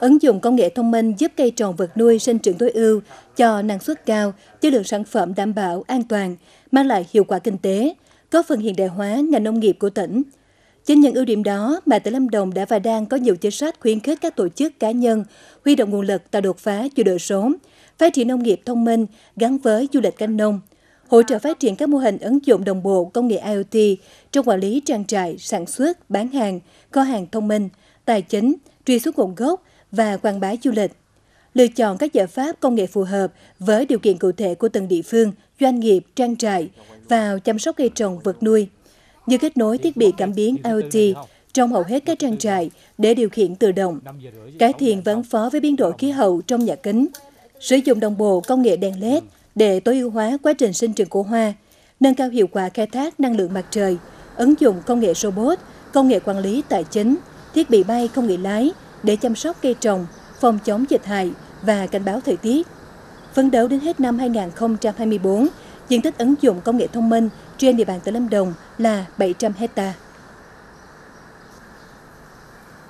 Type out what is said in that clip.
Ứng dụng công nghệ thông minh giúp cây trồng vật nuôi sinh trưởng tối ưu, cho năng suất cao, chất lượng sản phẩm đảm bảo an toàn, mang lại hiệu quả kinh tế, có phần hiện đại hóa ngành nông nghiệp của tỉnh. Chính những ưu điểm đó mà tỉnh Lâm Đồng đã và đang có nhiều chính sách khuyến khích các tổ chức cá nhân huy động nguồn lực tạo đột phá chuyển đổi số, phát triển nông nghiệp thông minh gắn với du lịch canh nông, hỗ trợ phát triển các mô hình ứng dụng đồng bộ công nghệ IoT trong quản lý trang trại, sản xuất, bán hàng, kho hàng thông minh, tài chính, truy xuất nguồn gốc và quảng bá du lịch. Lựa chọn các giải pháp công nghệ phù hợp với điều kiện cụ thể của từng địa phương, doanh nghiệp, trang trại vào chăm sóc cây trồng vật nuôi, như kết nối thiết bị cảm biến IoT trong hầu hết các trang trại để điều khiển tự động, cải thiện và ứng phó với biến đổi khí hậu trong nhà kính, sử dụng đồng bộ công nghệ đèn LED để tối ưu hóa quá trình sinh trưởng của hoa, nâng cao hiệu quả khai thác năng lượng mặt trời, ứng dụng công nghệ robot, công nghệ quản lý tài chính, thiết bị bay không người lái để chăm sóc cây trồng, phòng chống dịch hại và cảnh báo thời tiết. Phấn đấu đến hết năm 2024, diện tích ứng dụng công nghệ thông minh trên địa bàn tỉnh Lâm Đồng là 700 hectare.